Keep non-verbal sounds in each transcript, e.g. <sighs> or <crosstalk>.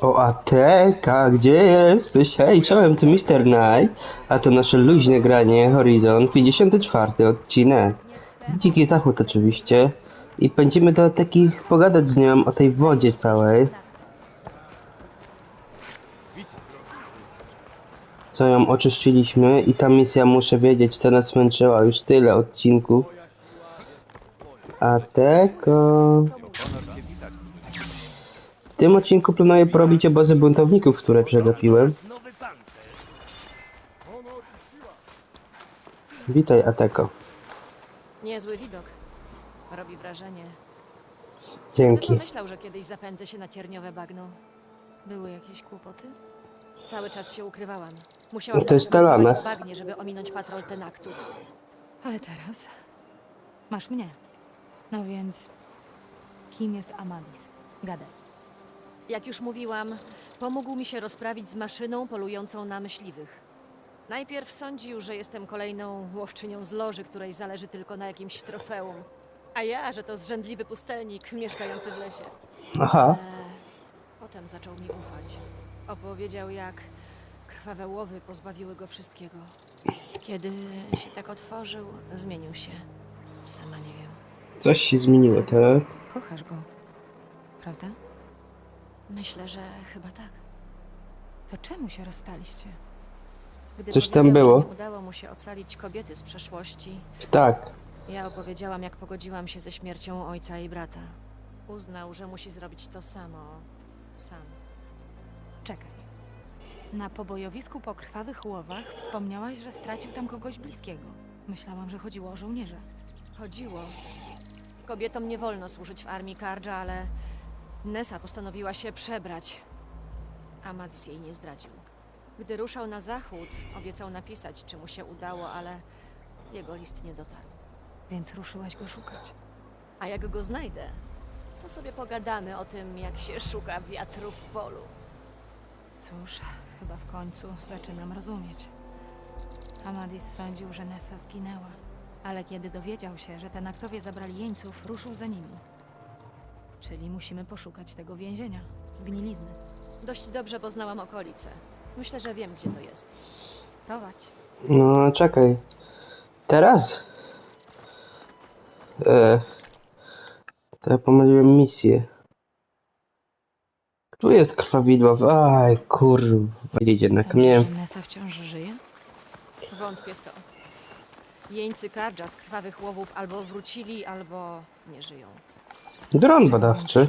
O Ateka, gdzie jesteś? Hej, czołem, to Mr. Knight, a to nasze luźne granie Horizon 54 odcinek. Dziki zachód oczywiście. I będziemy do Ateki pogadać z nią o tej wodzie całej. Co ją oczyściliśmy i ta misja muszę wiedzieć co nas męczyła już tyle odcinków. Ateko... W tym odcinku planuję porobić obozy buntowników, które przegapiłem. Witaj, Ateko. Niezły widok. Robi wrażenie. Kto Dzięki. pomyślał, że kiedyś zapędzę się na cierniowe bagno? Były jakieś kłopoty? Cały czas się ukrywałam. Musiałam No to jest talane. w bagnie, żeby ominąć patrol tenaktów. Ale teraz masz mnie. No więc kim jest Amadis? Gadaj. Jak już mówiłam, pomógł mi się rozprawić z maszyną polującą na myśliwych. Najpierw sądził, że jestem kolejną łowczynią z loży, której zależy tylko na jakimś trofeum. A ja, że to zrzędliwy pustelnik mieszkający w lesie. Aha, E, Potem zaczął mi ufać. Opowiedział, jak krwawe łowy pozbawiły go wszystkiego. Kiedy się tak otworzył, zmienił się. Sama nie wiem. coś się zmieniło, tak? Kochasz go, prawda? Myślę, że chyba tak. To czemu się rozstaliście? Gdy Coś tam powiedział, było? Że nie udało mu się ocalić kobiety z przeszłości, Tak. ja opowiedziałam, jak pogodziłam się ze śmiercią ojca i brata. Uznał, że musi zrobić to samo. Sam. Czekaj. Na pobojowisku po krwawych łowach wspomniałaś, że stracił tam kogoś bliskiego. Myślałam, że chodziło o żołnierza. Chodziło. Kobietom nie wolno służyć w armii Kardża, ale Nessa postanowiła się przebrać. Amadis jej nie zdradził. Gdy ruszał na zachód, obiecał napisać, czy mu się udało, ale jego list nie dotarł. Więc ruszyłaś go szukać. A jak go znajdę, to sobie pogadamy o tym, jak się szuka wiatru w polu. Cóż, chyba w końcu zaczynam rozumieć. Amadis sądził, że Nessa zginęła, ale kiedy dowiedział się, że tenaktowie zabrali jeńców, ruszył za nimi. Czyli musimy poszukać tego więzienia, zgnilizny. Dość dobrze poznałam okolice. Myślę, że wiem, gdzie to jest. Prowadź. No, czekaj. Teraz? E, to ja pomyliłem misję. Tu jest krwawidło. Aj, kurwa. Jednak że Nessa wciąż żyje? Wątpię w to. Jeńcy Kardża z krwawych łowów albo wrócili, albo nie żyją. Dron badawczy.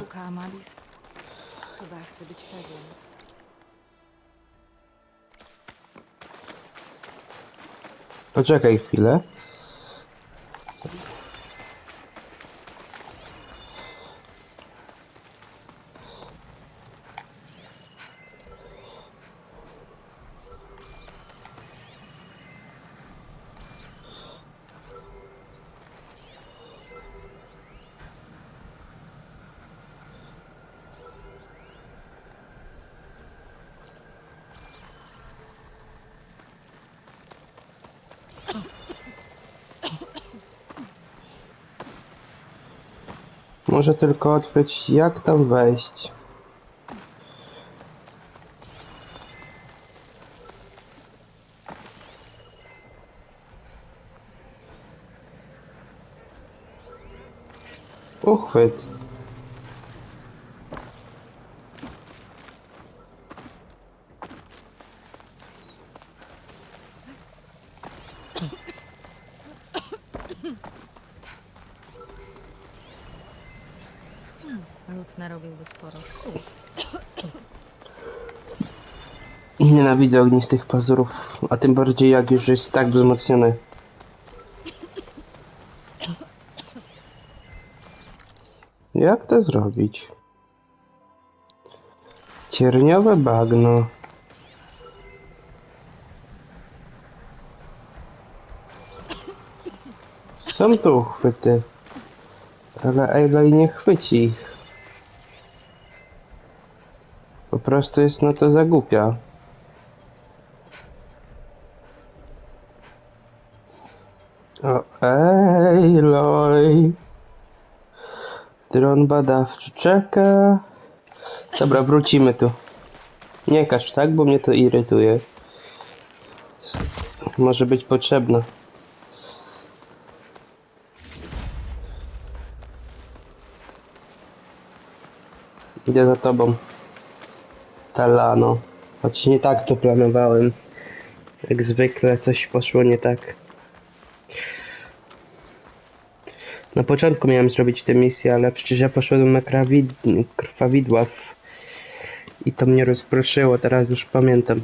Poczekaj chwilę. Może tylko odkryć jak tam wejść. Uchwyt. Nienawidzę ognistych pazurów, a tym bardziej jak już jest tak wzmocniony. Jak to zrobić? Cierniowe bagno. Są tu uchwyty, ale Aloy nie chwyci ich. Po prostu jest na to za Dron badawczy czeka. Dobra, wrócimy tu. Nie każ tak, bo mnie to irytuje. Może być potrzebna. Idę za tobą. Talano. Choć nie tak to planowałem. Jak zwykle coś poszło nie tak. Na początku miałem zrobić tę misję, ale przecież ja poszedłem na krawid... krwawidła w- i to mnie rozproszyło, teraz już pamiętam.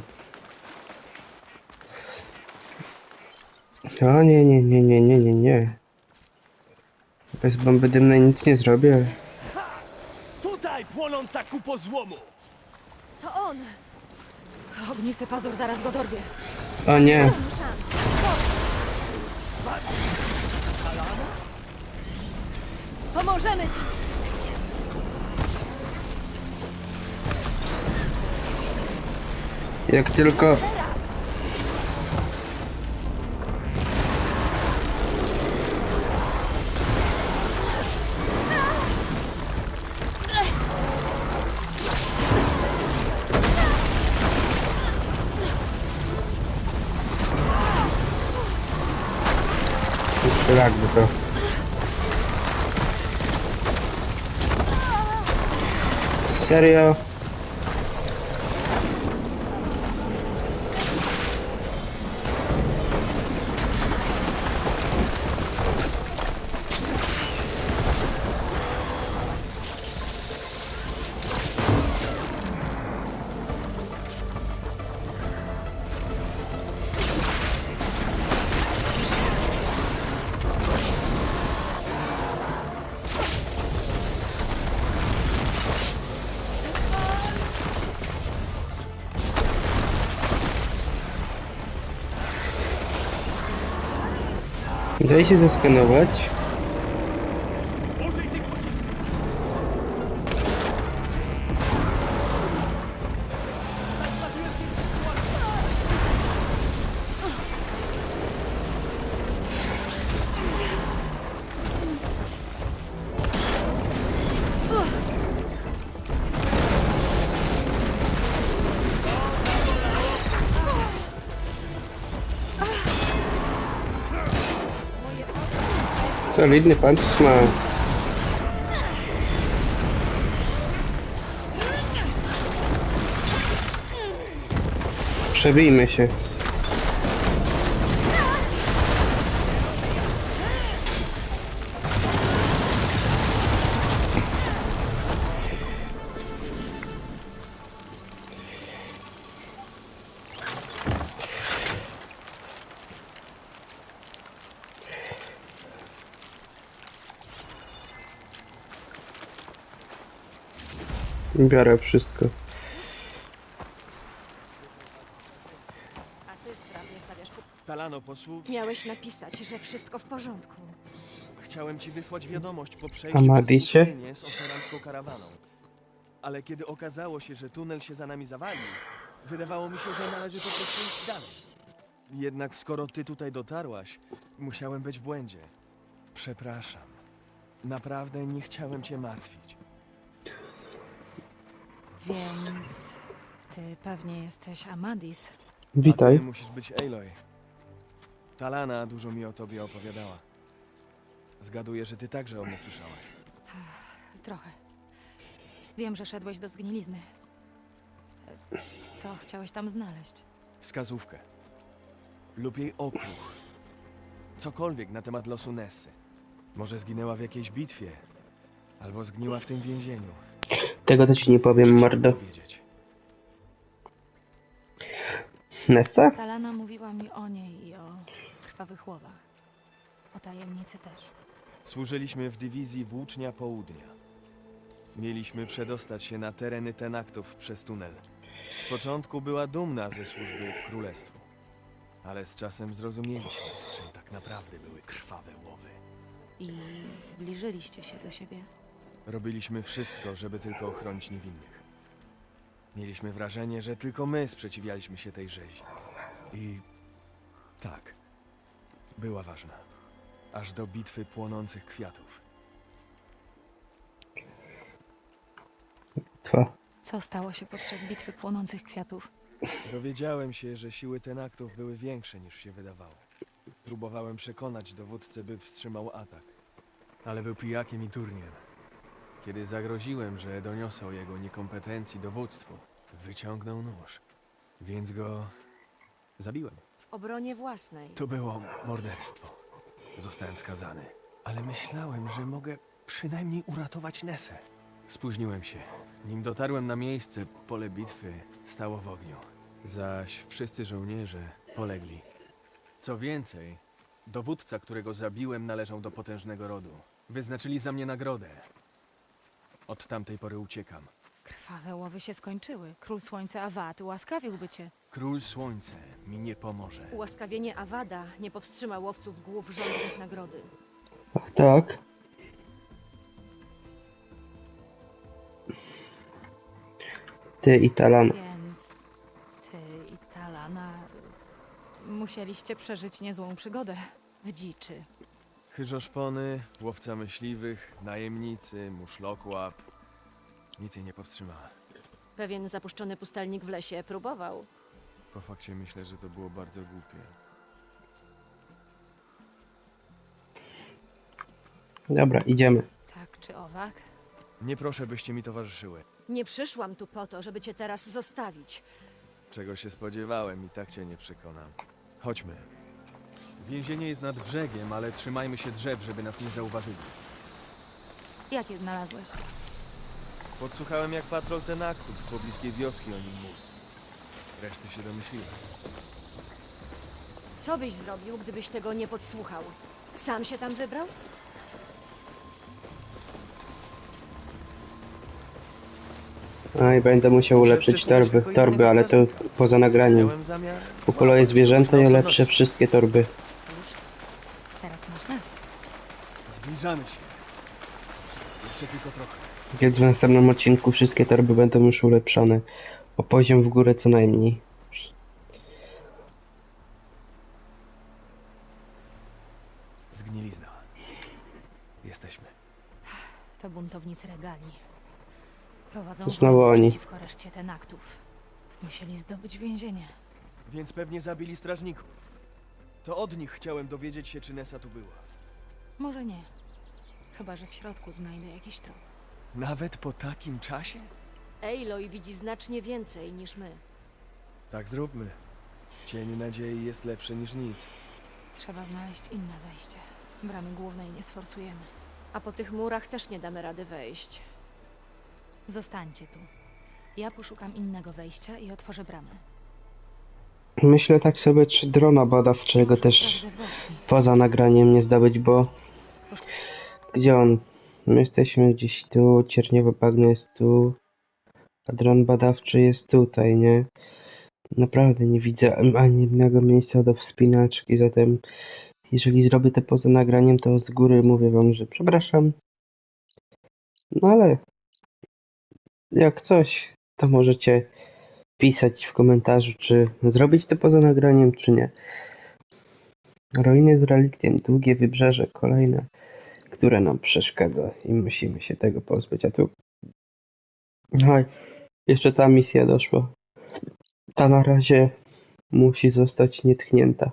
O nie, nie, nie, nie, nie, nie, nie. Bez bomby dymnej nic nie zrobię. Tutaj płonąca kupo złomu! To on! Ognisty pazur zaraz go dorwie. O nie, Mam szans. Pomożemy ci! jak tylko... Serio? Daj się zeskanować. Solidny pancerz ma. Przebijmy się. Biorę wszystko. A ty sprawnie stawiasz pu- Talano, posłu, Miałeś napisać, że wszystko w porządku. chciałem ci wysłać wiadomość po przejściu Amadisie? przez pustynię z oseranską karawaną. Ale kiedy okazało się, że tunel się za nami zawalił, wydawało mi się, że należy po prostu iść dalej. Jednak skoro ty tutaj dotarłaś, musiałem być w błędzie. Przepraszam. Naprawdę nie chciałem cię martwić. Więc ty pewnie jesteś Amadis. A Witaj. ty musisz być Aloy. Talana dużo mi o tobie opowiadała. Zgaduję, że ty także o mnie słyszałaś. <sighs> Trochę. Wiem, że szedłeś do zgnilizny. E, Co chciałeś tam znaleźć? Wskazówkę. Lub jej okruch. Cokolwiek na temat losu Nessy. Może zginęła w jakiejś bitwie. Albo zgniła w tym więzieniu. Tego to ci nie powiem, mordo. Nessa? Talana mówiła mi o niej i o krwawych łowach. O tajemnicy też. Służyliśmy w dywizji Włócznia Południa. Mieliśmy przedostać się na tereny Tenaktów przez tunel. Z początku była dumna ze służby królestwu. Ale z czasem zrozumieliśmy, czym tak naprawdę były krwawe łowy. I zbliżyliście się do siebie. Robiliśmy wszystko, żeby tylko ochronić niewinnych. Mieliśmy wrażenie, że tylko my sprzeciwialiśmy się tej rzezi. I tak, była ważna. Aż do bitwy płonących kwiatów. bitwa. Co stało się podczas bitwy płonących kwiatów? Dowiedziałem się, że siły tenaktów były większe niż się wydawało. Próbowałem przekonać dowódcę, by wstrzymał atak. Ale był pijakiem i turniem. Kiedy zagroziłem, że doniosę o jego niekompetencji dowództwu, wyciągnął nóż. Więc go zabiłem. W obronie własnej. To było morderstwo. Zostałem skazany. Ale myślałem, że mogę przynajmniej uratować Nesę. Spóźniłem się. Nim dotarłem na miejsce, pole bitwy stało w ogniu. Zaś wszyscy żołnierze polegli. Co więcej, dowódca, którego zabiłem, należał do potężnego rodu. Wyznaczyli za mnie nagrodę. Od tamtej pory uciekam. Krwawe łowy się skończyły. Król Słońca Awad ułaskawiłby cię. Król Słońce mi nie pomoże. Ułaskawienie Awada nie powstrzyma łowców głów żądnych nagrody. Ach tak. Ty i Talan. Więc ty i Talana musieliście przeżyć niezłą przygodę w dziczy. Chyżoszpony, łowca myśliwych, najemnicy, muszlokłap. Nic jej nie powstrzymała. Pewien zapuszczony pustelnik w lesie próbował. Po fakcie myślę, że to było bardzo głupie. Dobra, idziemy. Tak czy owak? Nie proszę, byście mi towarzyszyły. Nie przyszłam tu po to, żeby cię teraz zostawić. Czego się spodziewałem i tak cię nie przekonam. Chodźmy. Więzienie jest nad brzegiem, ale trzymajmy się drzew, żeby nas nie zauważyli. Jak je znalazłeś? Podsłuchałem, jak patrol ten aktów z pobliskiej wioski o nim mówi. Reszty się domyśliłem. Co byś zrobił, gdybyś tego nie podsłuchał? Sam się tam wybrał? Aj, będę musiał ulepszyć torby, torby, ale to poza nagraniem. Upoluję zwierzęta i ulepszę wszystkie torby. Cóż, teraz masz nas. Zbliżamy się. Jeszcze tylko trochę. Więc w następnym odcinku wszystkie torby będą już ulepszone. O poziom w górę co najmniej. Zgnilizna. Jesteśmy. To buntownicy regali. Prowadzą Znowu oni. przeciwko reszcie tenaktów. Musieli zdobyć więzienie. Więc pewnie zabili strażników. To od nich chciałem dowiedzieć się, czy Nessa tu była. Może nie. Chyba, że w środku znajdę jakiś trop. Nawet po takim czasie? Aloy widzi znacznie więcej niż my. Tak zróbmy. Cień nadziei jest lepszy niż nic. Trzeba znaleźć inne wejście. Bramy głównej nie sforsujemy. A po tych murach też nie damy rady wejść. Zostańcie tu. Ja poszukam innego wejścia i otworzę bramę. Myślę tak sobie, czy drona badawczego też poza nagraniem nie zdobyć, bo... Gdzie on? My jesteśmy gdzieś tu, cierniowe bagno jest tu, a dron badawczy jest tutaj, nie? Naprawdę nie widzę ani jednego miejsca do wspinaczki, zatem jeżeli zrobię to poza nagraniem, to z góry mówię wam, że przepraszam. No ale jak coś, to możecie pisać w komentarzu, czy zrobić to poza nagraniem, czy nie. Ruiny z reliktiem, długie wybrzeże, kolejne, które nam przeszkadza i musimy się tego pozbyć. A tu. No, jeszcze ta misja doszła. Ta na razie musi zostać nietknięta.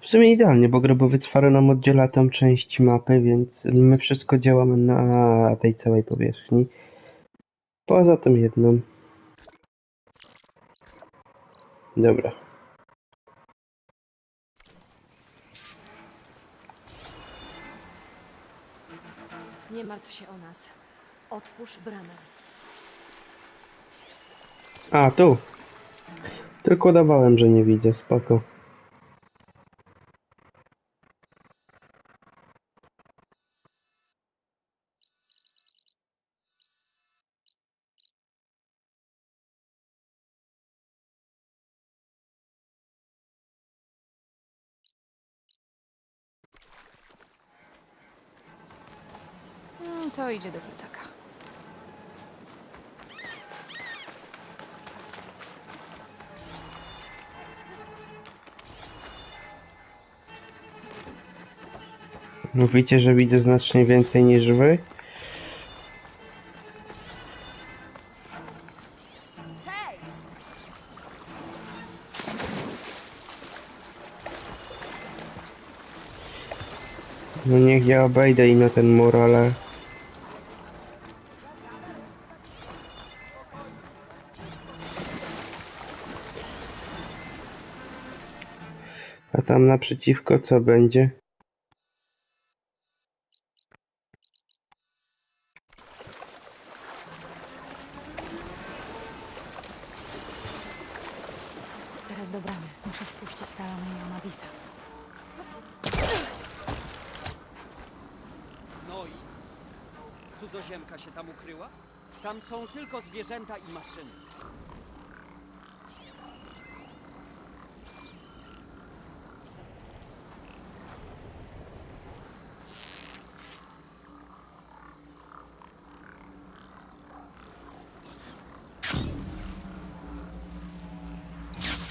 W sumie idealnie, bo grobowiec Faro nam oddziela tą część mapy, więc my wszystko działamy na tej całej powierzchni. Poza tym jedną. Dobra. Nie martw się o nas. Otwórz bramę. A, tu. Tylko udawałem, że nie widzę, spoko. Mówicie, że widzę znacznie więcej niż wy? No niech ja obejdę i na ten mur, ale... A tam naprzeciwko co będzie? Zwierzęta i maszyny.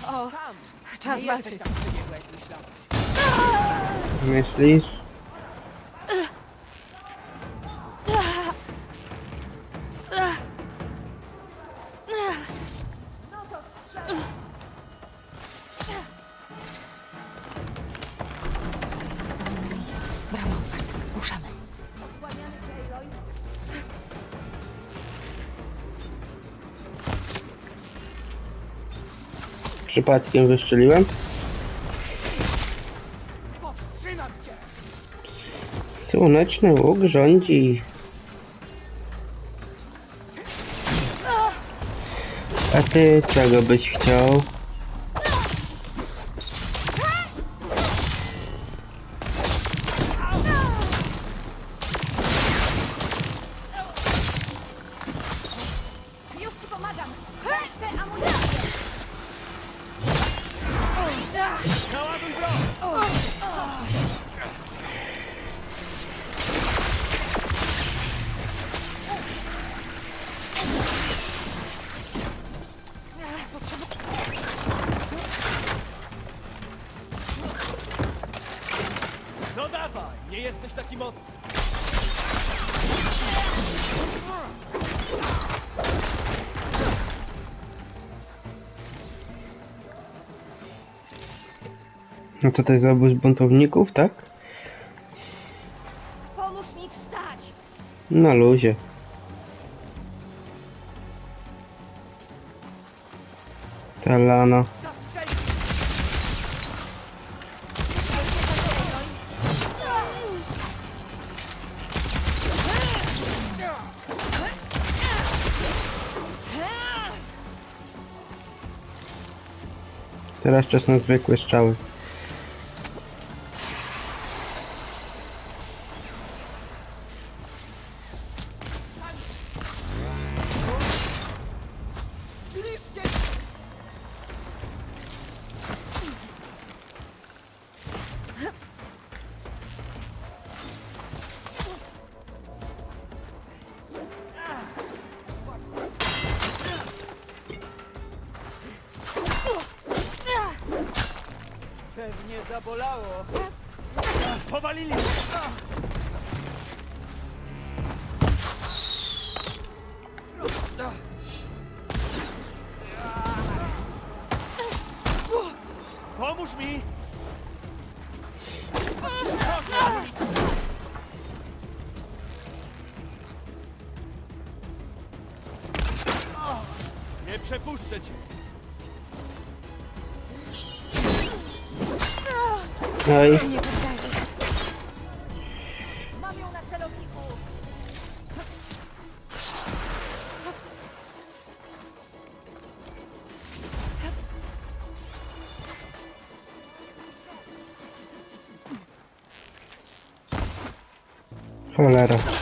O, Tam! czas Nie walczyć. jesteś tak przebiegła, jak myślałam. Myślisz? Przypadkiem wyszczeliłem? Słoneczny łuk rządzi. A ty czego byś chciał? Jest za obóz buntowników, tak? Pomóż mi wstać! Na luzie. Ta lana. Teraz czas na zwykłe strzały. Powalili! Pomóż mi! Nie przepuszczę cię! No better.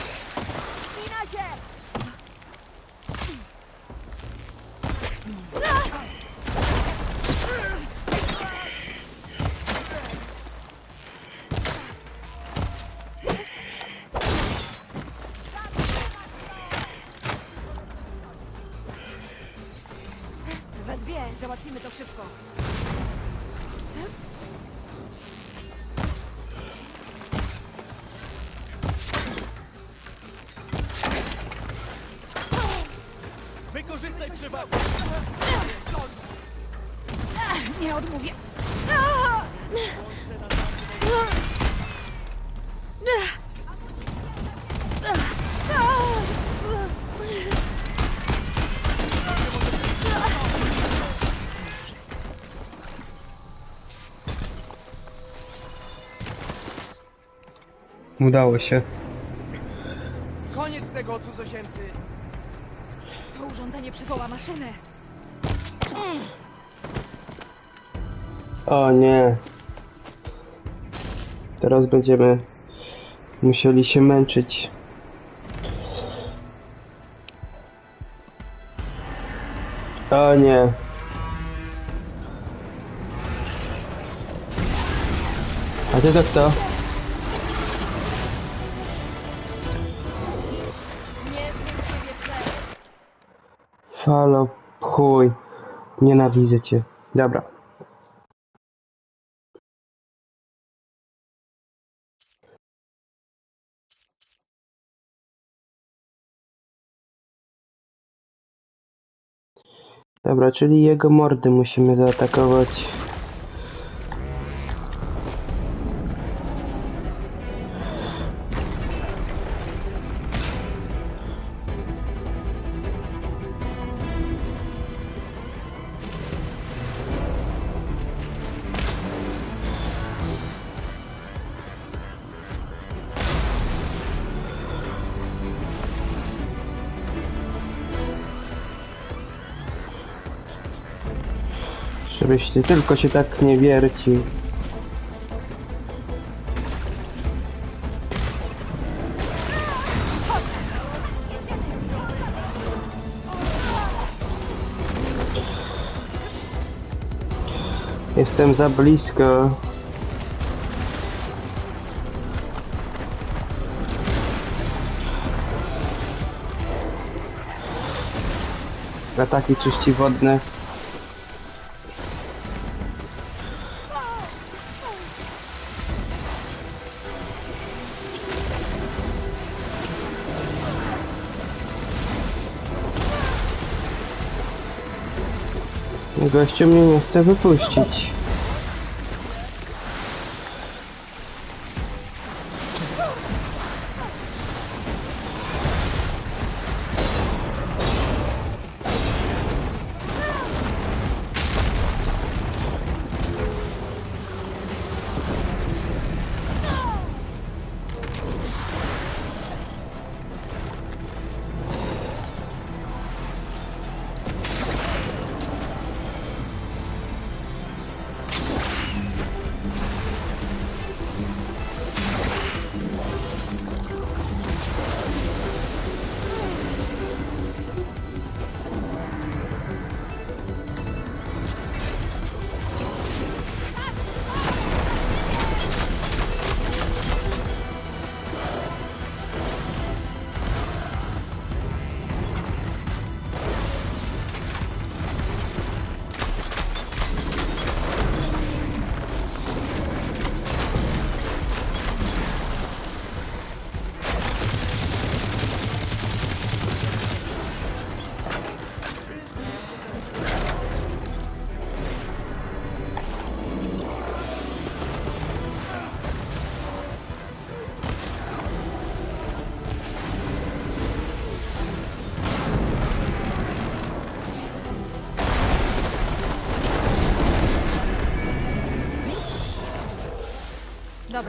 Udało się. Koniec tego, cudzoziemcy! To urządzenie przywoła maszynę. O nie. Teraz będziemy musieli się męczyć. O nie. A ty to Falo, chuj. Nienawidzę cię. Dobra. Dobra, czyli jego mordy musimy zaatakować. Tylko się tak nie wiercił. Jestem za blisko. Ataki czyści wodne. Gościu mnie nie chce wypuścić.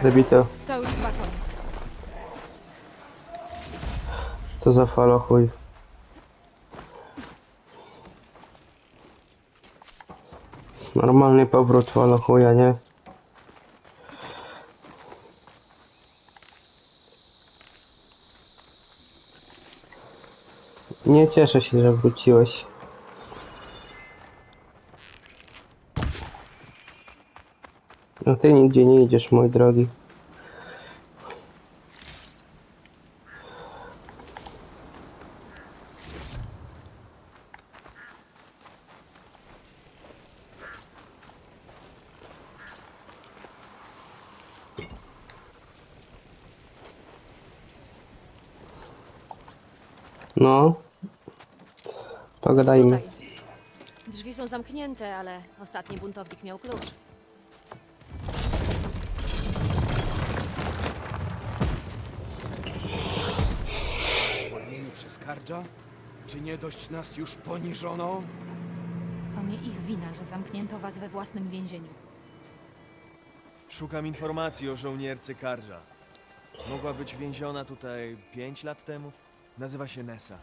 Zabito. to już chyba koniec. Co za falochuj. Normalny powrót falochuja, nie? Nie cieszę się, że wróciłeś. No ty nigdzie nie idziesz, mój drogi. No. Pogadajmy. Drzwi są zamknięte, ale ostatni buntownik miał klucz. Kardża? Czy nie dość nas już poniżono? To nie ich wina, że zamknięto was we własnym więzieniu. Szukam informacji o żołnierce Kardża. Mogła być więziona tutaj 5 lat temu. Nazywa się Nessa.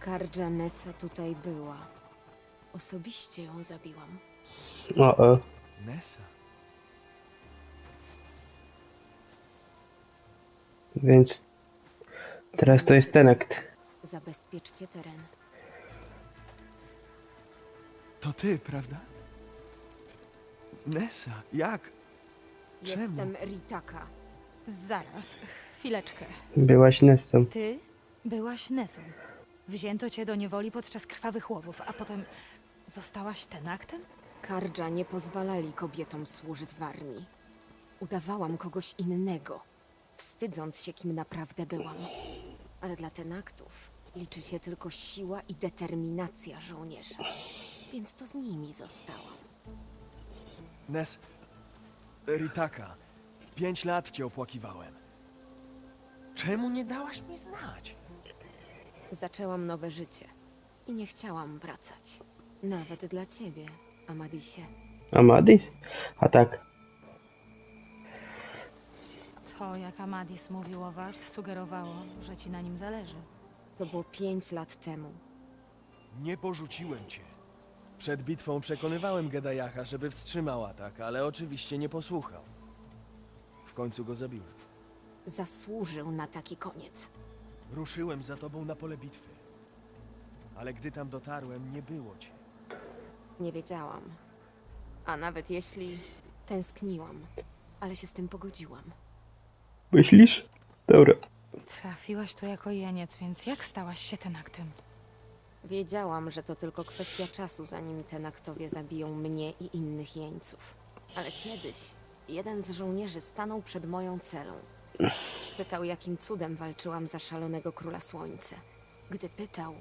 Kardża Nessa tutaj była. Osobiście ją zabiłam. O, o. Nessa? Więc teraz to jest ten akt. Zabezpieczcie teren. To ty, prawda? Nessa, jak? Czemu? Jestem Ritaka. Zaraz, chwileczkę. Byłaś Nessą. Ty byłaś Nesą. Wzięto cię do niewoli podczas krwawych łowów, a potem zostałaś tenaktem? Kardża nie pozwalali kobietom służyć w armii. Udawałam kogoś innego, wstydząc się, kim naprawdę byłam. Ale dla tenaktów liczy się tylko siła i determinacja żołnierza. Więc to z nimi zostałam. Ness... Ritaka. Pięć lat cię opłakiwałem. Czemu nie dałaś mi znać? Zaczęłam nowe życie i nie chciałam wracać. Nawet dla ciebie, Amadisie. Amadis? A tak. To, jak Amadis mówił o was, sugerowało, że ci na nim zależy. To było pięć lat temu. Nie porzuciłem cię. Przed bitwą przekonywałem Gedajacha, żeby wstrzymał atak, ale oczywiście nie posłuchał. W końcu go zabiłem. Zasłużył na taki koniec. Ruszyłem za tobą na pole bitwy. Ale gdy tam dotarłem, nie było cię. Nie wiedziałam. A nawet jeśli tęskniłam, ale się z tym pogodziłam. Myślisz? Dobra. Trafiłaś tu jako jeniec, więc jak stałaś się tenaktem? Wiedziałam, że to tylko kwestia czasu, zanim te naktowie zabiją mnie i innych jeńców. Ale kiedyś jeden z żołnierzy stanął przed moją celą. Spytał, jakim cudem walczyłam za szalonego króla słońca. Gdy pytał,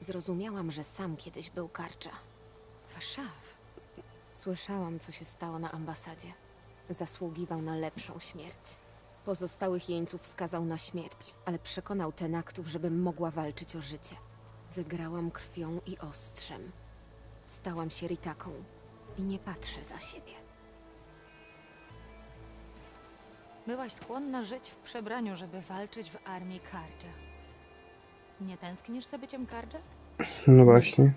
zrozumiałam, że sam kiedyś był karcza. Waszaw. Słyszałam, co się stało na ambasadzie. Zasługiwał na lepszą śmierć. Pozostałych jeńców skazał na śmierć, ale przekonał tenaktów, żebym mogła walczyć o życie. Wygrałam krwią i ostrzem. Stałam się Ritaką i nie patrzę za siebie. Byłaś skłonna żyć w przebraniu, żeby walczyć w armii Kardża. Nie tęsknisz za byciem Kardża? No właśnie.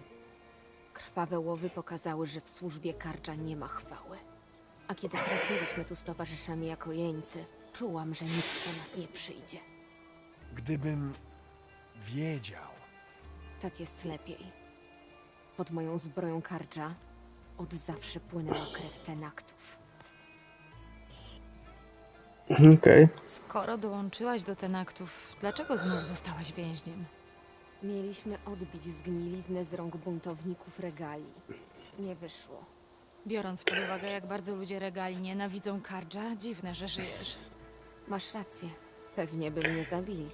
Krwawe łowy pokazały, że w służbie karcza nie ma chwały. A kiedy trafiliśmy tu z towarzyszami jako jeńcy, czułam, że nikt po nas nie przyjdzie. Gdybym wiedział. Tak jest lepiej. Pod moją zbroją karcza od zawsze płynęła krew tenaktów. Okej. Skoro dołączyłaś do tenaktów, dlaczego znów zostałaś więźniem? Mieliśmy odbić zgniliznę z rąk buntowników regali. Nie wyszło. Biorąc pod uwagę, jak bardzo ludzie regali nienawidzą Kardża, dziwne, że żyjesz. Masz rację. Pewnie by mnie zabili.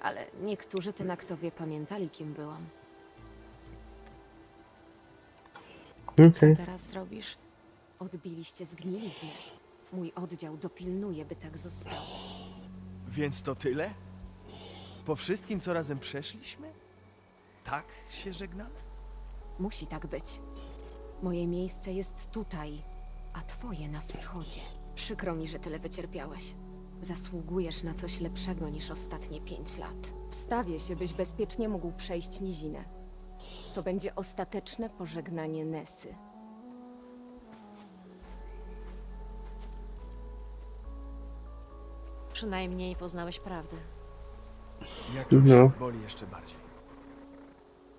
Ale niektórzy tenaktowie pamiętali, kim byłam. Co teraz zrobisz? Odbiliście zgniliznę. Mój oddział dopilnuje, by tak zostało. Więc to tyle? Po wszystkim, co razem przeszliśmy? Tak się żegnamy? Musi tak być. Moje miejsce jest tutaj, a twoje na wschodzie. Przykro mi, że tyle wycierpiałeś. Zasługujesz na coś lepszego niż ostatnie pięć lat. Wstawię się, byś bezpiecznie mógł przejść nizinę. To będzie ostateczne pożegnanie Nesy. Przynajmniej poznałeś prawdę. Jak już No. boli jeszcze bardziej.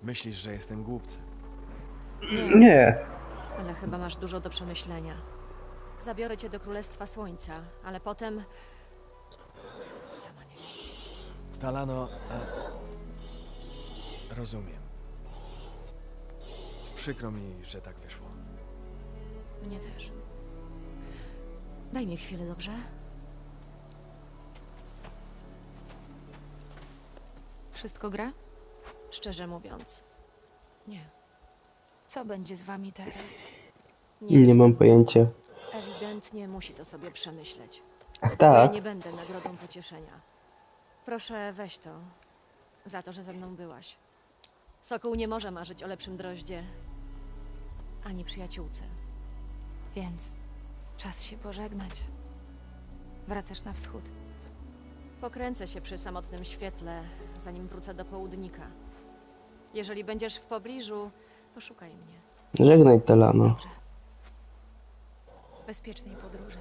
Myślisz, że jestem głupcem? Nie, Nie. ale chyba masz dużo do przemyślenia. Zabiorę cię do Królestwa Słońca, ale potem... Nie. Talano, e... rozumiem. Przykro mi, że tak wyszło. Mnie też. Daj mi chwilę, dobrze? Wszystko gra? Szczerze mówiąc. Nie. Co będzie z wami teraz? Nie jest mam pojęcia. Ewidentnie musi to sobie przemyśleć. Ach Ja tak, nie będę nagrodą pocieszenia. Proszę, weź to. Za to, że ze mną byłaś. Sokół nie może marzyć o lepszym droździe. Ani przyjaciółce. Więc czas się pożegnać. Wracasz na wschód. Pokręcę się przy samotnym świetle, zanim wrócę do południka. Jeżeli będziesz w pobliżu, poszukaj mnie. żegnaj Telano. Dobrze. Bezpiecznej podróży.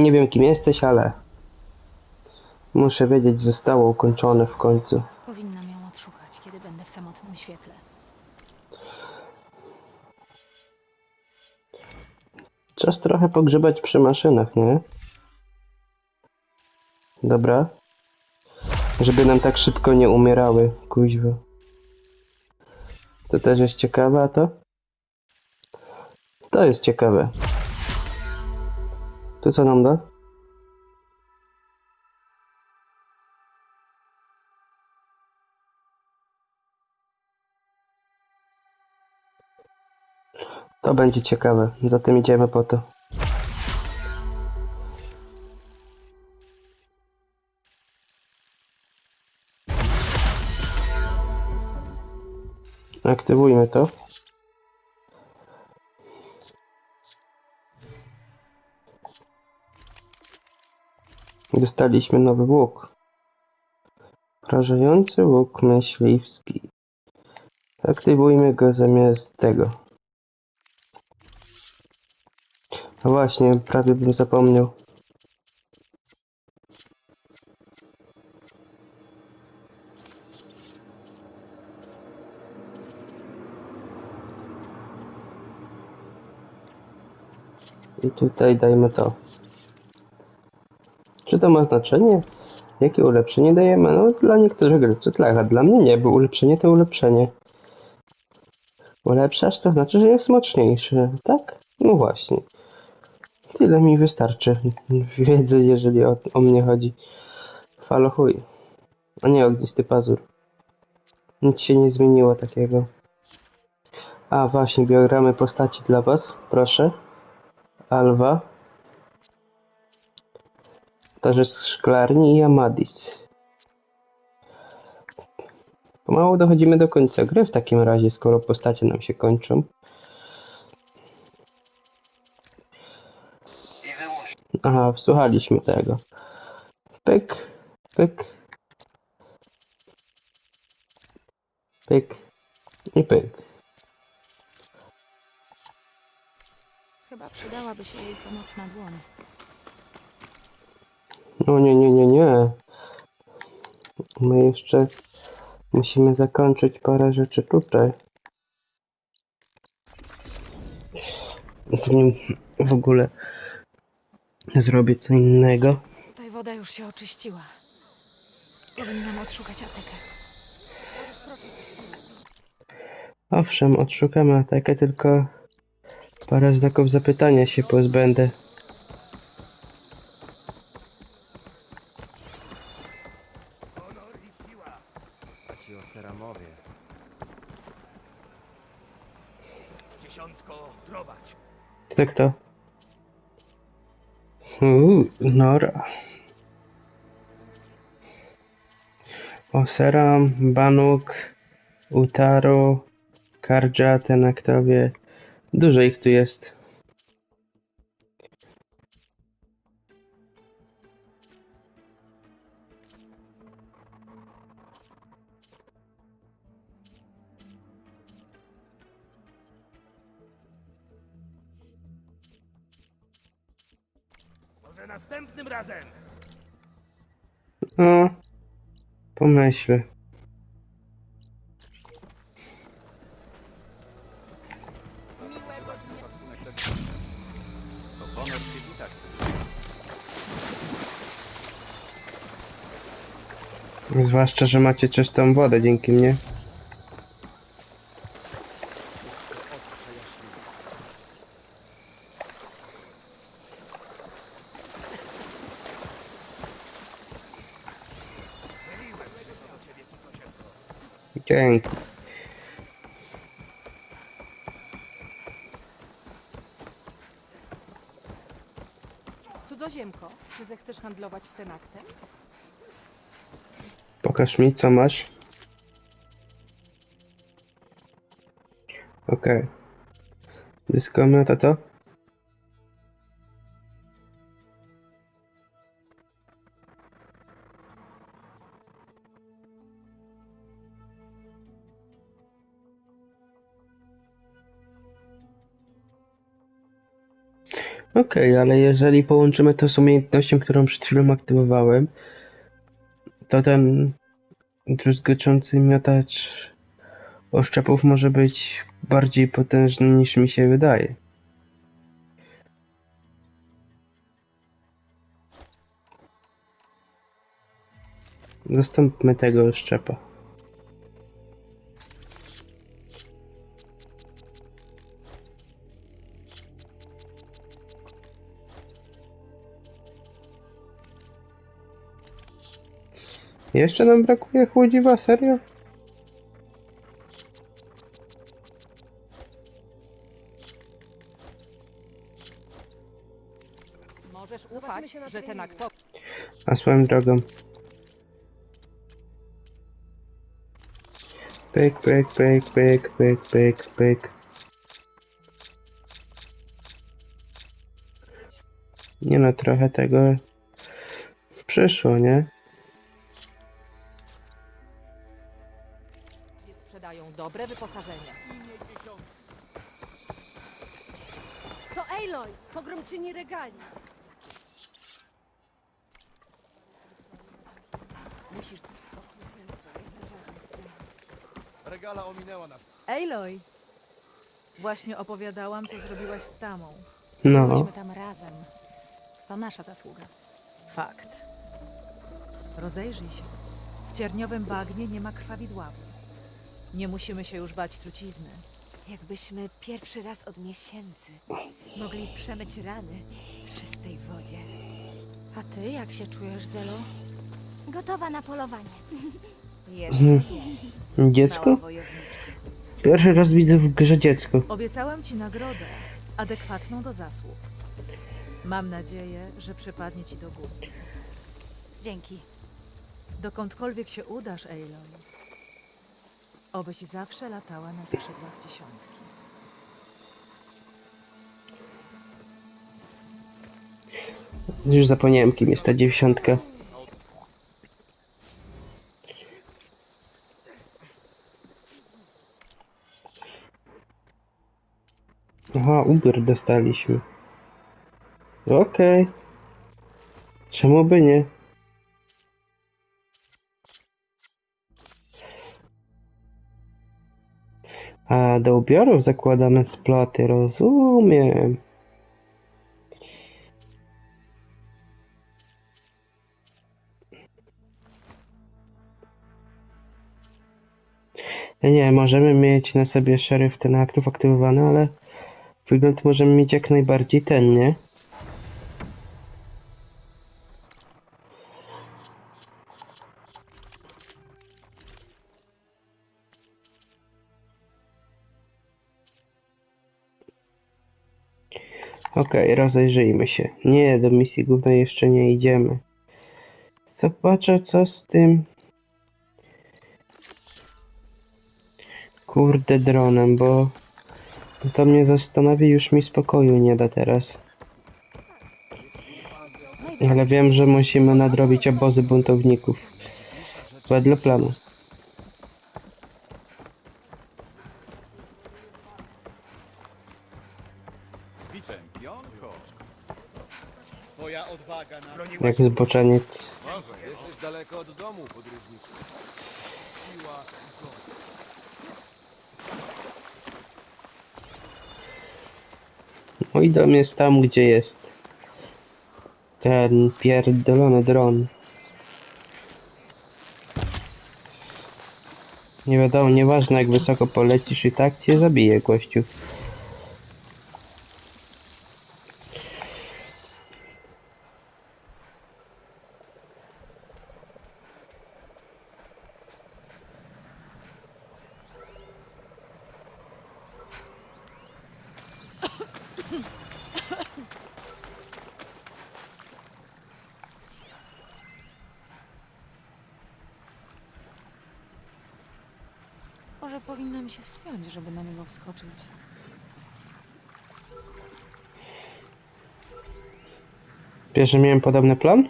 Nie wiem kim jesteś, ale muszę wiedzieć, zostało ukończone w końcu. Powinnam ją odszukać, kiedy będę w samotnym świetle. Czas trochę pogrzebać przy maszynach, nie? Dobra. Żeby nam tak szybko nie umierały, kuźwa. To też jest ciekawe, a to? To jest ciekawe. To co nam da? To będzie ciekawe. Zatem idziemy po to. Aktywujmy to. Dostaliśmy nowy łuk. Porażający łuk myśliwski. Aktywujmy go zamiast tego. No właśnie, prawie bym zapomniał. I tutaj dajmy to. To ma znaczenie? Jakie ulepszenie dajemy? No dla niektórych graczy tak, a dla mnie nie, bo ulepszenie to ulepszenie. Ulepszasz to znaczy, że jest mocniejszy, tak? No właśnie. Tyle mi wystarczy <laughs> wiedzy, jeżeli o, o mnie chodzi. Falochuj. A nie ognisty pazur. Nic się nie zmieniło takiego. A właśnie, biogramy postaci dla was, proszę. Alwa. Z szklarni i Amadis. Pomału dochodzimy do końca gry w takim razie, skoro postacie nam się kończą. Aha, słuchaliśmy tego. Pyk, pyk. Pyk i pyk. Chyba przydałaby się jej pomocna dłoń. No nie, nie, nie, nie. My jeszcze musimy zakończyć parę rzeczy tutaj. Zanim w ogóle zrobię co innego. Tutaj woda już się oczyściła. Powinnam odszukać Atekę. Owszem, odszukamy atakę, tylko parę znaków zapytania się pozbędę. Ci o Seramowie. Dziesiątko, prowadź. Tak to. Uuu, Nora. Oseram, Banuk, Utaro, Karja, Tenaktowie. Dużo ich tu jest. O, pomyśl. Zwłaszcza, że macie czystą wodę dzięki mnie. Dzięki. Cudzoziemko, czy z Tenaktem? Pokaż mi, co masz. Okej. Dyskamy to to? Okej, ale jeżeli połączymy to z umiejętnością, którą przed chwilą aktywowałem, to ten druzgoczący miotacz oszczepów może być bardziej potężny niż mi się wydaje. Zastąpmy tego oszczepa. Jeszcze nam brakuje chłodziwa, serio? Możesz ufać, że Tenaktowi A swoją drogą. Pyk, pyk, pyk, pyk, pyk, pyk, pyk. Nie no, trochę tego przyszło, nie? Właśnie opowiadałam, co zrobiłaś z Tamą. No, Byliśmy tam razem. To nasza zasługa. Fakt. Rozejrzyj się. W cierniowym bagnie nie ma krwawidławy. Nie musimy się już bać trucizny. Jakbyśmy pierwszy raz od miesięcy mogli przemyć rany w czystej wodzie. A ty jak się czujesz, Zelo? Gotowa na polowanie. Jeszcze nie, mała dziecko? Pierwszy raz widzę w grze dziecko. Obiecałam ci nagrodę, adekwatną do zasług. Mam nadzieję, że przypadnie ci do gustu. Dzięki. Dokądkolwiek się udasz, Aloy, obyś zawsze latała na skrzydłach dziesiątki. Już zapomniałem, kim jest ta dziesiątka. Aha, Uber dostaliśmy. Okej. Czemu by nie? A do ubiorów zakładamy sploty, rozumiem. Nie, możemy mieć na sobie szeryf ten aktów aktywowany, ale wygląd możemy mieć jak najbardziej ten, nie? Okej, rozejrzyjmy się. Nie, do misji głównej jeszcze nie idziemy. Zobaczę co z tym kurde dronem, bo to mnie zastanowi, już mi spokoju nie da teraz. Ale wiem, że musimy nadrobić obozy buntowników. Wedle planu. Jak zboczeniec. Jesteś daleko od domu, podróżniku. Siła i to. Mój dom jest tam, gdzie jest ten pierdolony dron. Nie wiadomo, nieważne jak wysoko polecisz i tak cię zabije gościu. Wiesz, że miałem podobny plan?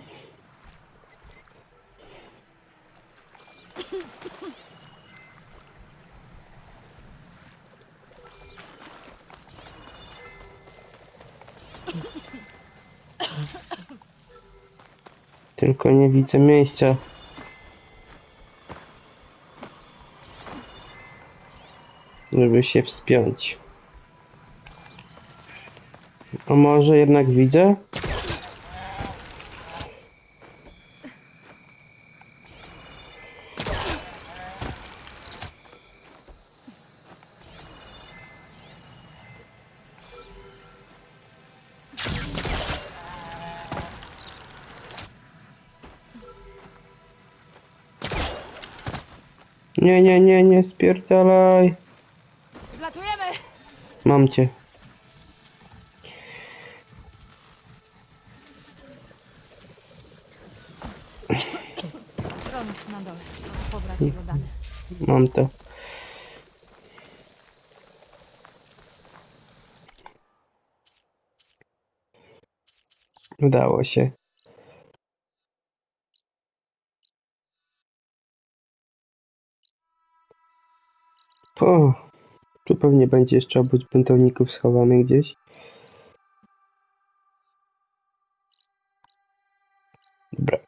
Tylko nie widzę miejsca. Żeby się wspiąć. A może jednak widzę? Nie, nie, nie, nie spierdalaj. Zlatujemy! Mam cię. Ron na dole. Pobrać jego dane. Mam to. Udało się. Tu pewnie będzie jeszcze obóz buntowników schowany gdzieś. Dobra.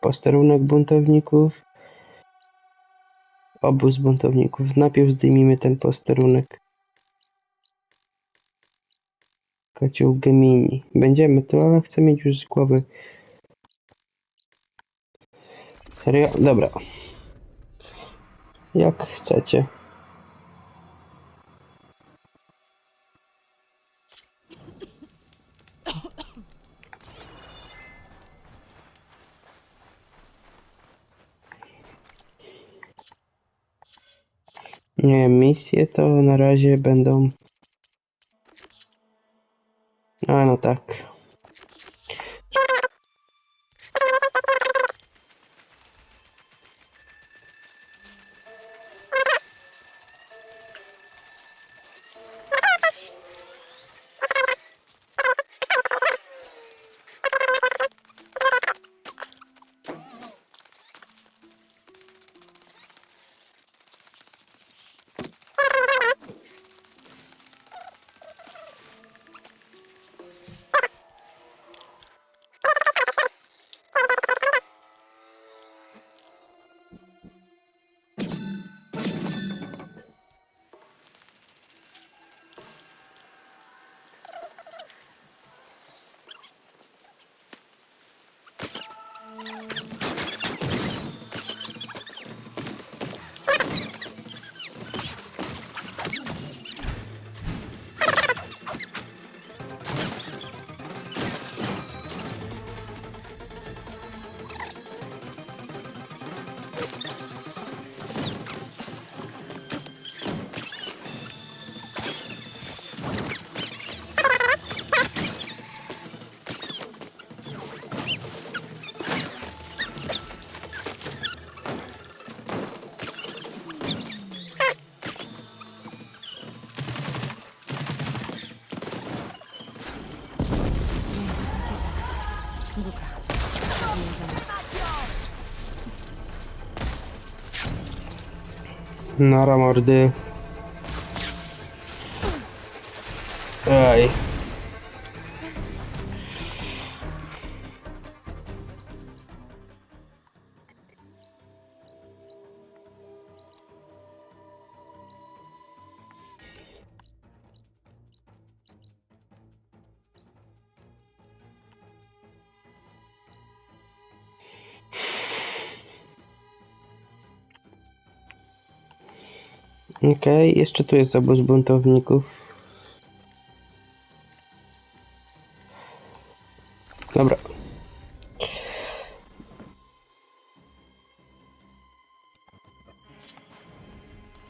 Posterunek buntowników. Obóz buntowników. Najpierw zdejmijmy ten posterunek. Kocioł Gemini. Będziemy tu, ale chcę mieć już z głowy. Serio? Dobra. Jak chcecie. Nie, misje to na razie będą. A no tak. Nara mordy. Ej. Okej, jeszcze tu jest obóz buntowników. Dobra.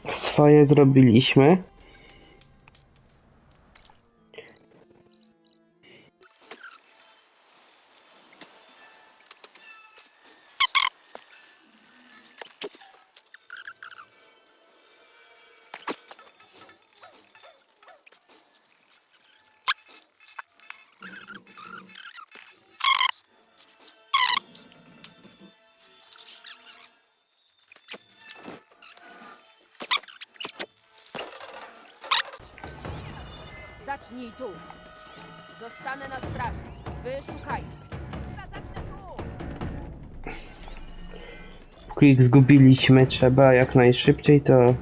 Swoje zrobiliśmy. Quick zgubiliśmy, trzeba jak najszybciej to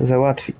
załatwić.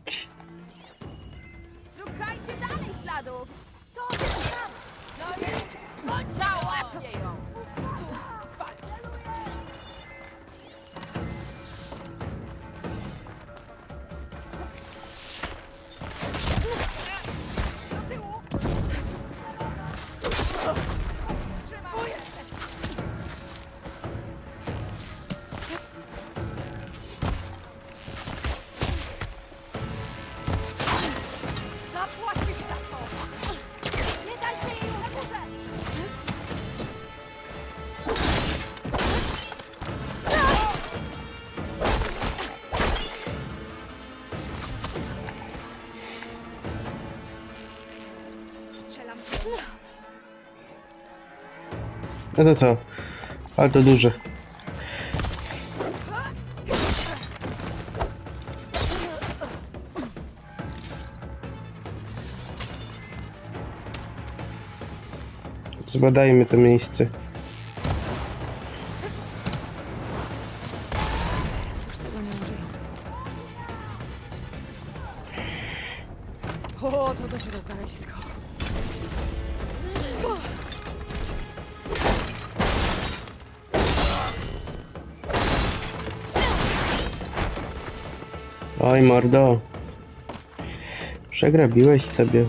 No to co? Ale to duże. Zbadajmy to miejsce. Mordo. Przegrabiłeś sobie.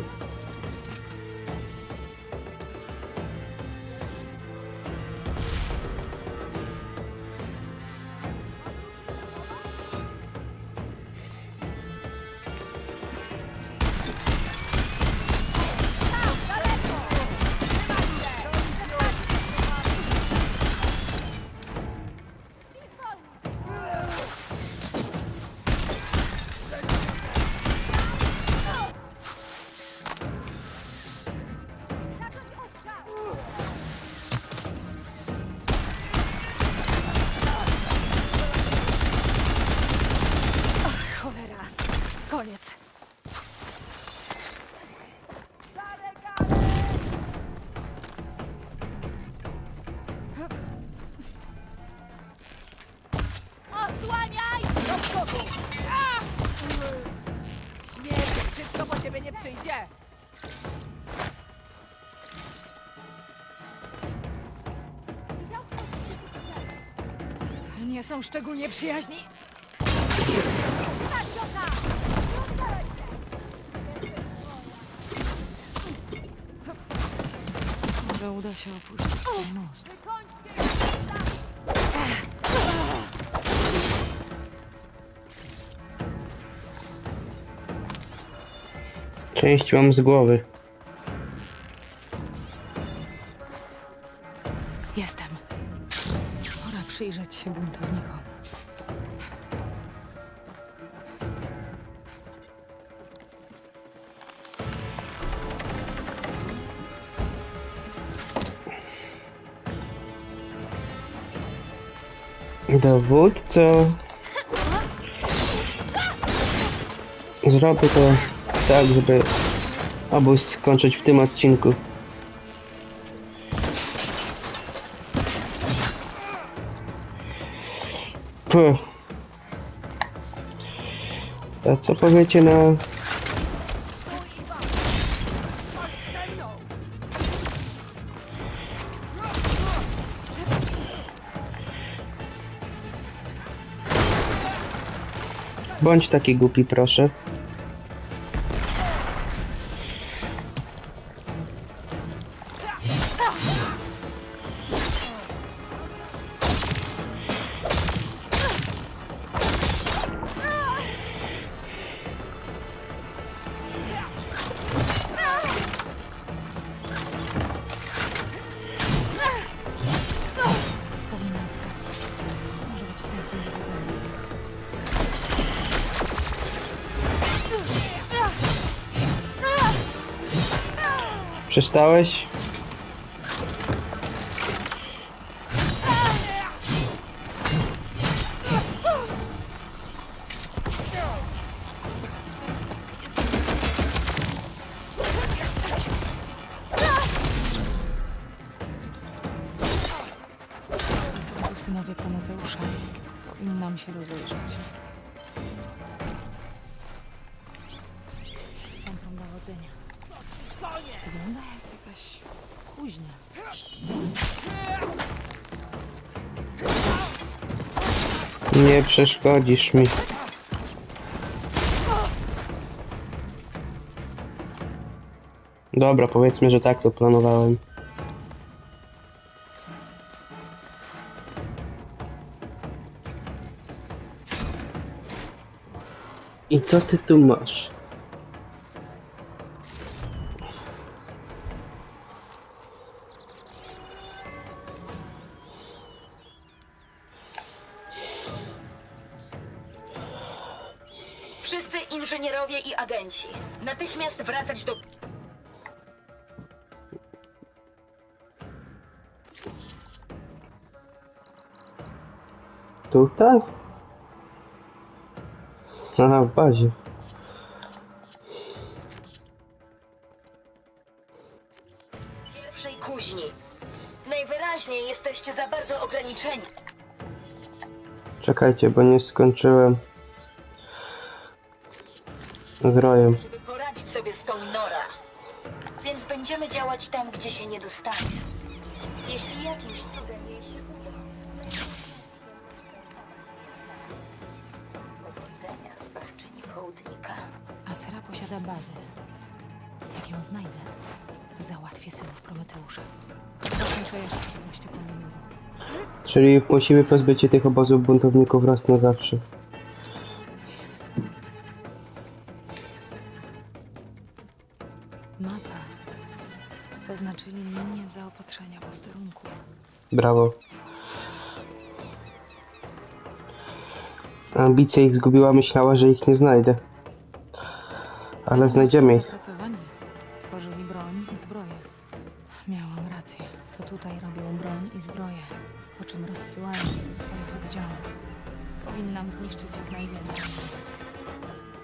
Wszystko po ciebie nie przyjdzie. Nie są szczególnie przyjaźni. Może uda się opuścić ten most. Część mam z głowy. Jestem. Pora przyjrzeć się buntownikom. Dowódco. Zrobię to tak, żeby obóz skończyć w tym odcinku. Puh. A co powiecie na... Bądź taki głupi, proszę. Przestałeś? Przeszkodzisz mi. Dobra, powiedzmy, że tak to planowałem. I co ty tu masz? Tutaj? Aha, w bazie. pierwszej kuźni. Najwyraźniej jesteście za bardzo ograniczeni. Czekajcie, bo nie skończyłem z rojem. żeby poradzić sobie z tą Nora. Więc będziemy działać tam, gdzie się nie dostanie. Jeśli jakimś posiada bazę. Jak ją znajdę, załatwię synów Prometeusza. Dokończę jeszcze. Czyli musimy pozbyć się tych obozów buntowników raz na zawsze. Mapa. Zaznaczyli linię zaopatrzenia posterunku. Brawo. Ambicja ich zgubiła, myślała, że ich nie znajdę. Ale znajdziemy ich. Tworzyli broń i zbroję. Miałam rację. To tutaj robią broń i zbroję, po czym rozsyłają do swoich oddziałów. Powinnam zniszczyć jak najwięcej.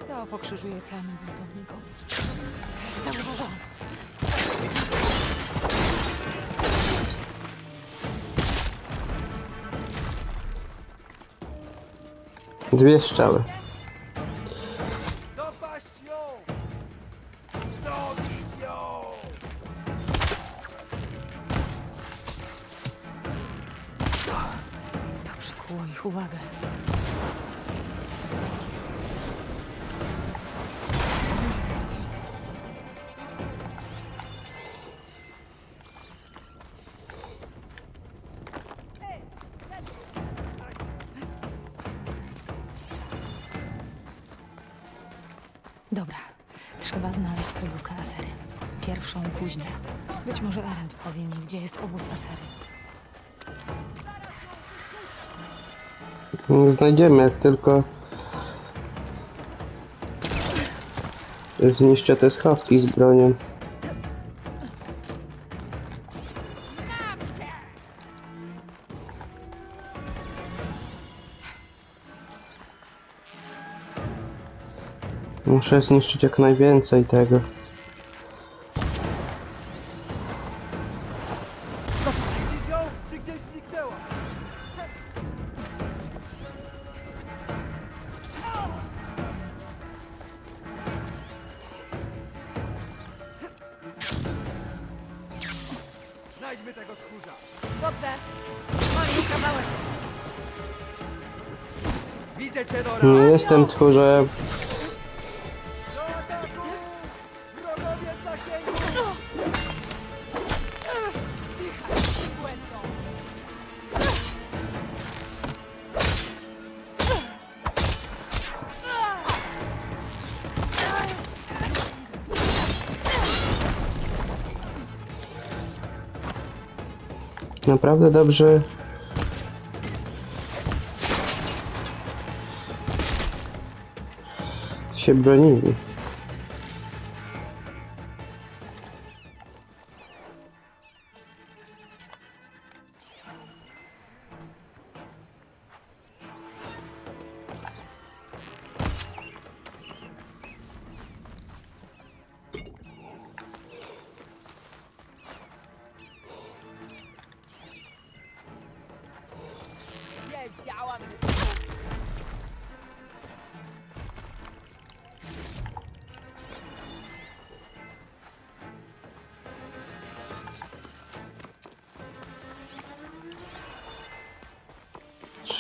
To pokrzyżuje plany buntownikom. Zauważyłam. Dwie strzały. Znajdziemy, jak tylko zniszczę te schawki z bronią. Muszę zniszczyć jak najwięcej tego. Jestem w zasięgu! Naprawdę dobrze. Się bronili.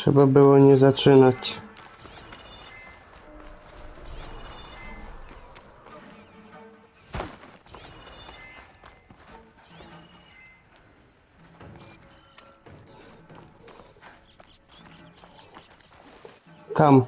Trzeba było nie zaczynać. Tam.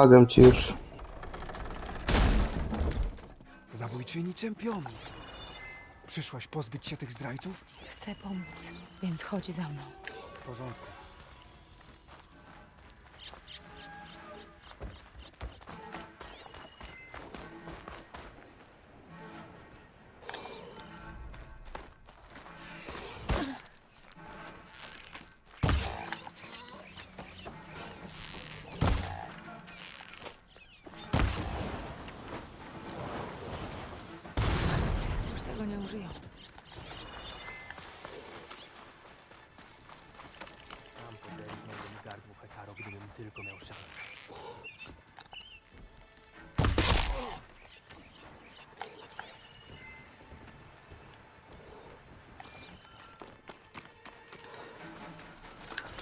Pomagam ci już. Zabójczyni czempionów. Przyszłaś pozbyć się tych zdrajców? Chcę pomóc, więc chodź za mną. W porządku.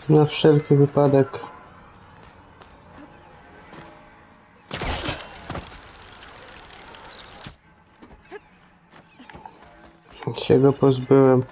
Na wszelki wypadek. Się go pozbyłem.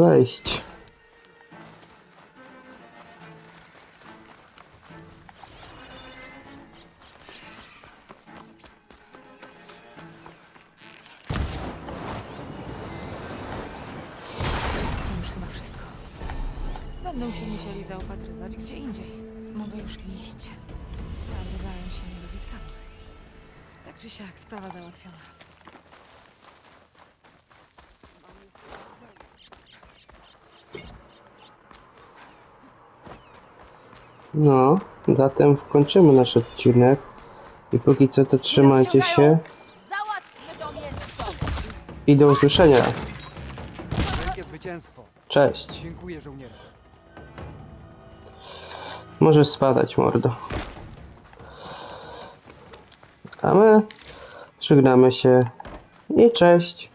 Wejść? No, zatem kończymy nasz odcinek. I póki co to trzymajcie się i do usłyszenia. Cześć. Dziękuję żołnierze. Możesz spadać, mordo. A my żegnamy się i cześć.